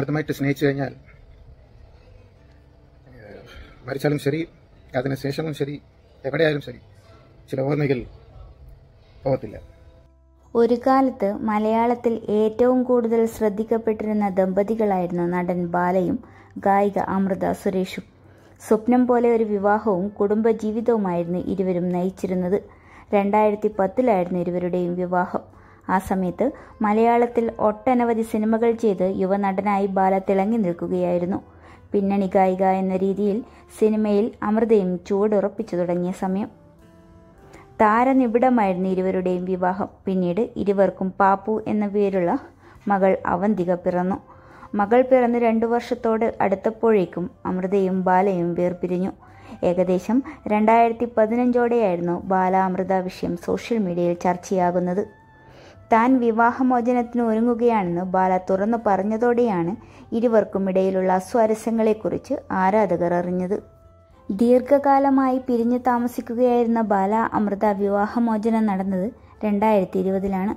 ആത്മാർത്ഥമായിട്ട് സ്നേഹിച്ചു കഴിഞ്ഞാൽ മരിച്ചാലും ശരി അതിന് ശേഷവും ശരി എവിടെയായാലും ശരി ചില ഓർമ്മകൾ പോകത്തില്ല. ഒരു കാലത്ത് മലയാളത്തിൽ ഏറ്റവും കൂടുതൽ ശ്രദ്ധിക്കപ്പെട്ടിരുന്ന ദമ്പതികളായിരുന്നു നടൻ ബാലയും ഗായിക അമൃത സുരേഷും. സ്വപ്നം പോലെ ഒരു വിവാഹവും കുടുംബജീവിതവുമായിരുന്നു ഇരുവരും നയിച്ചിരുന്നത്. രണ്ടായിരത്തി പത്തിലായിരുന്നു ഇരുവരുടെയും വിവാഹം. ആ സമയത്ത് മലയാളത്തിൽ ഒട്ടനവധി സിനിമകൾ ചെയ്ത് യുവനടനായി ബാല തിളങ്ങി നിൽക്കുകയായിരുന്നു. പിന്നണി ഗായിക എന്ന രീതിയിൽ സിനിമയിൽ അമൃതയും ചുവടുറപ്പിച്ചു തുടങ്ങിയ സമയം. താരനിബിഡമായിരുന്നു ഇരുവരുടെയും വിവാഹം. പിന്നീട് ഇരുവർക്കും പാപ്പു എന്ന പേരുള്ള മകൾ അവന്തിക പിറന്നു. മകൾ പിറന്ന് രണ്ടു വർഷത്തോട് അടുത്തപ്പോഴേക്കും അമൃതയും ബാലയും വേർപിരിഞ്ഞു. ഏകദേശം രണ്ടായിരത്തി പതിനഞ്ചോടെയായിരുന്നു ബാല അമൃത വിഷയം സോഷ്യൽ മീഡിയയിൽ ചർച്ചയാകുന്നത്. താൻ വിവാഹമോചനത്തിന് ഒരുങ്ങുകയാണെന്ന് ബാല തുറന്നു പറഞ്ഞതോടെയാണ് ഇരുവർക്കും ഇടയിലുള്ള അസ്വാരസ്യങ്ങളെക്കുറിച്ച് ആരാധകർ അറിഞ്ഞത്. ദീർഘകാലമായി പിരിഞ്ഞു താമസിക്കുകയായിരുന്ന ബാല അമൃത വിവാഹമോചനം നടന്നത് രണ്ടായിരത്തി ഇരുപതിലാണ്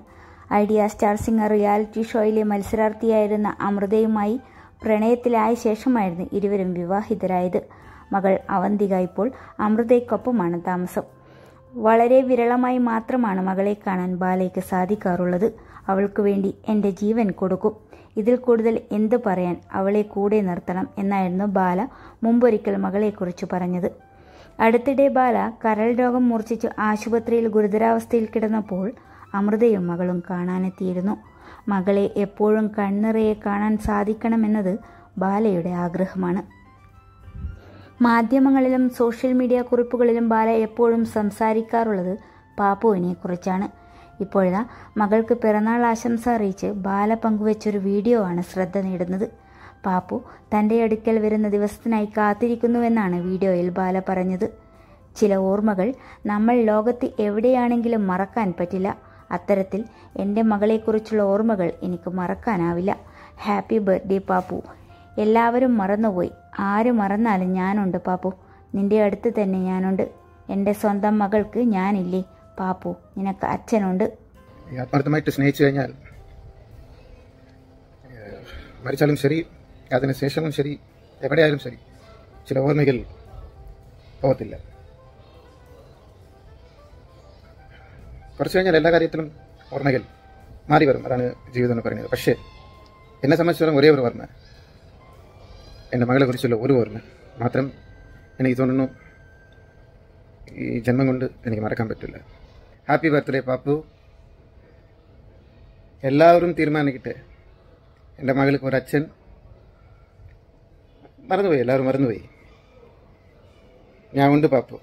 ഐഡിയ സ്റ്റാർ സിംഗർ റിയാലിറ്റി ഷോയിലെ മത്സരാർത്ഥിയായിരുന്ന അമൃതയുമായി പ്രണയത്തിലായ ശേഷമായിരുന്നു ഇരുവരും വിവാഹിതരായത്. മകൾ അവന്തിക ഇപ്പോൾ അമൃതയ്ക്കൊപ്പമാണ് താമസം. വളരെ വിരളമായി മാത്രമാണ് മകളെ കാണാൻ ബാലയ്ക്ക് സാധിക്കാറുള്ളത്. അവൾക്ക് വേണ്ടി എന്റെ ജീവൻ കൊടുക്കും. ഇതിൽ കൂടുതൽ എന്ത് പറയാൻ അവളെ കൂടെ നിർത്തണം എന്നായിരുന്നു ബാല മുമ്പൊരിക്കൽ മകളെക്കുറിച്ച് പറഞ്ഞത്. അടുത്തിടെ ബാല കരൾ രോഗം മൂർച്ഛിച്ച് ആശുപത്രിയിൽ ഗുരുതരാവസ്ഥയിൽ കിടന്നപ്പോൾ അമൃതയും മകളും കാണാനെത്തിയിരുന്നു. മകളെ എപ്പോഴും കണ്ണിറയെ കാണാൻ സാധിക്കണമെന്നത് ബാലയുടെ ആഗ്രഹമാണ്. മാധ്യമങ്ങളിലും സോഷ്യൽ മീഡിയ കുറിപ്പുകളിലും ബാല എപ്പോഴും സംസാരിക്കാറുള്ളത് പാപ്പുവിനെ കുറിച്ചാണ് ഇപ്പോഴാ മകൾക്ക് പിറന്നാൾ ആശംസ അറിയിച്ച് ബാല പങ്കുവച്ചൊരു വീഡിയോ ആണ് ശ്രദ്ധ നേടുന്നത്. പാപ്പു തന്റെ അടുക്കൽ വരുന്ന ദിവസത്തിനായി കാത്തിരിക്കുന്നുവെന്നാണ് വീഡിയോയിൽ ബാല പറഞ്ഞത്. ചില ഓർമ്മകൾ നമ്മൾ ലോകത്ത് എവിടെയാണെങ്കിലും മറക്കാൻ പറ്റില്ല. അത്തരത്തിൽ എന്റെ മകളെക്കുറിച്ചുള്ള ഓർമ്മകൾ എനിക്ക് മറക്കാനാവില്ല. Happy birthday Pappu. എല്ലാവരും മറന്നുപോയി. ആര് മറന്നാലും ഞാനുണ്ട് പാപ്പു. നിന്റെ അടുത്ത് തന്നെ ഞാനുണ്ട്. എന്റെ സ്വന്തം മകൾക്ക് ഞാനില്ലേ പാപ്പു. നിനക്ക് അച്ഛനുണ്ട്. ആത്മാർത്ഥമായിട്ട് സ്നേഹിച്ചു കഴിഞ്ഞാൽ മരിച്ചാലും ശരി അതിന് ശേഷവും ശരി എവിടെയായാലും ശരി ചില ഓർമ്മകൾ പോകത്തില്ല. കുറച്ച് കഴിഞ്ഞാൽ എല്ലാ കാര്യത്തിലും ഓർമ്മകൾ മാറി വരും അതാണ് ജീവിതം എന്ന് പറയുന്നത്. പക്ഷേ എന്നെ സംബന്ധിച്ചിടത്തോളം ഒരേ ഒരു ഓർമ്മ. എന്റെ മകളെ കുറിച്ചുള്ള ഒരു ഓർമ്മ മാത്രം എനിക്ക് തോന്നുന്നു ഈ ജന്മം കൊണ്ട് എനിക്ക് മറക്കാൻ പറ്റില്ല. ഹാപ്പി ബർത്ത്ഡേ പാപ്പു എല്ലാവരും തീരുമാനിക്കട്ടെ. എന്റെ മകൾക്ക് ഒരച്ഛൻ മറന്നുപോയി എല്ലാവരും മറന്നുപോയി. ഞാൻ ഉണ്ട് പാപ്പു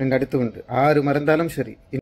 നിന്റെ അടുത്തുമുണ്ട്. ആര് മറന്നാലും ശരി.